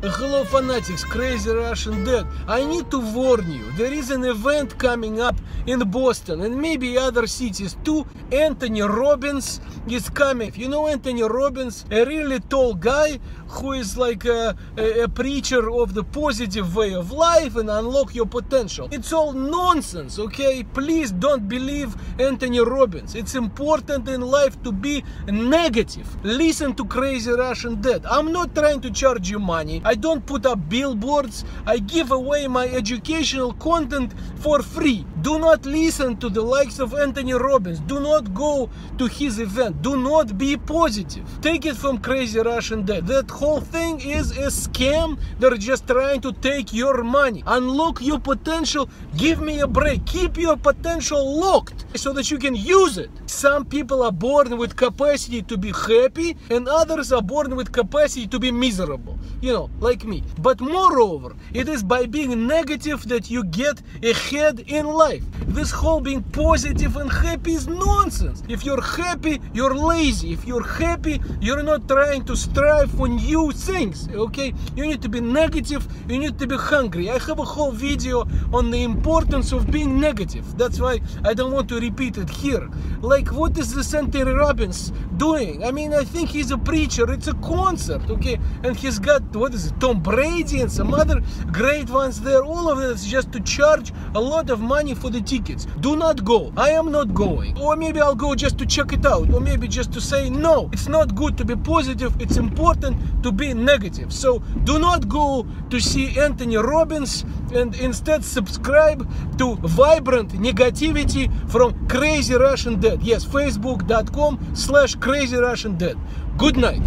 Hello fanatics, Crazy Russian Dad. I need to warn you, there is an event coming up in Boston and maybe other cities too. Anthony Robbins is coming. You know Anthony Robbins, a really tall guy who is like a, a, a preacher of the positive way of life and unlock your potential. It's all nonsense, okay? Please don't believe Anthony Robbins. It's important in life to be negative. Listen to Crazy Russian Dad. I'm not trying to charge you money. I don't put up billboards. I give away my educational content for free. Do not listen to the likes of Anthony Robbins. Do not go to his event. Do not be positive. Take it from Crazy Russian Dad. That whole thing is a scam. They're just trying to take your money. Unlock your potential. Give me a break. Keep your potential locked so that you can use it. Some people are born with capacity to be happy and others are born with capacity to be miserable. You know, like me. But moreover, it is by being negative that you get ahead in life. This whole being positive and happy is nonsense. If you're happy, you're lazy. If you're happy, you're not trying to strive for new things. Okay? You need to be negative, you need to be hungry. I have a whole video on the importance of being negative. That's why I don't want to repeat it here. Like, what is this Anthony Robbins doing? I mean, I think he's a preacher. It's a concert, okay? And he's got, what is Tom Brady and some other great ones there. All of this just to charge a lot of money for the tickets. Do not go. I am not going. Or maybe I'll go just to check it out. Or maybe just to say, no, it's not good to be positive. It's important to be negative. So do not go to see Anthony Robbins and instead subscribe to Vibrant Negativity from Crazy Russian Dad. Yes, facebook.com slash Crazy Russian Dad. Good night.